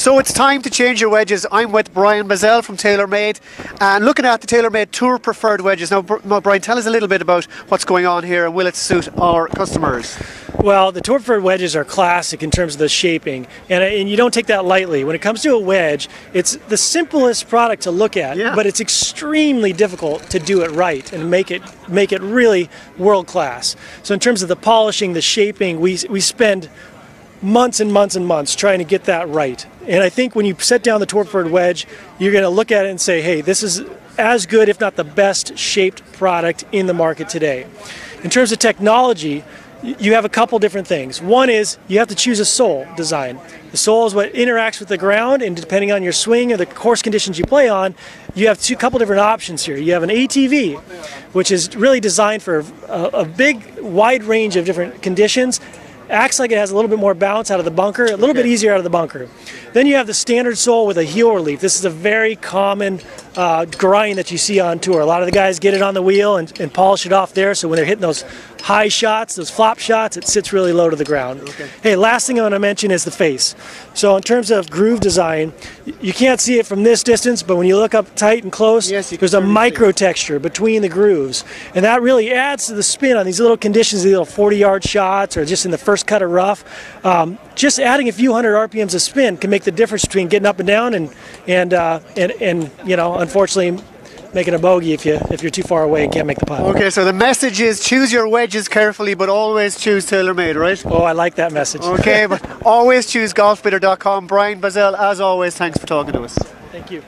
So it's time to change your wedges. I'm with Brian Bazzell from TaylorMade and looking at the TaylorMade Tour Preferred wedges. Now, Brian, tell us a little bit about what's going on here and will it suit our customers? Well, the Tour Preferred wedges are classic in terms of the shaping, and, and you don't take that lightly. When it comes to a wedge, it's the simplest product to look at, yeah. but it's extremely difficult to do it right and make it make it really world class. So in terms of the polishing, the shaping, we we spend months and months and months trying to get that right. And I think when you set down the Tour wedge, you're going to look at it and say, hey, this is as good, if not the best shaped product in the market today. In terms of technology, you have a couple different things. One is you have to choose a sole design. The sole is what interacts with the ground, and depending on your swing or the course conditions you play on, you have two couple different options here. You have an ATV, which is really designed for a, a big, wide range of different conditions acts like it has a little bit more bounce out of the bunker, a little okay. bit easier out of the bunker. Then you have the standard sole with a heel relief. This is a very common uh, grind that you see on tour. A lot of the guys get it on the wheel and, and polish it off there, so when they're hitting those high shots, those flop shots, it sits really low to the ground. Okay. Hey, last thing I want to mention is the face. So in terms of groove design, you can't see it from this distance, but when you look up tight and close, yes, there's a micro texture between the grooves. And that really adds to the spin on these little conditions, these little 40 yard shots or just in the first cut of rough. Um, just adding a few hundred RPMs of spin can make the difference between getting up and down and, and, uh, and, and you know, unfortunately making a bogey if you if you're too far away and can't make the putt. Okay, so the message is choose your wedges carefully, but always choose TaylorMade, right? Oh, I like that message. Okay, but always choose golfbidder.com. Brian Bazzell, as always, thanks for talking to us. Thank you.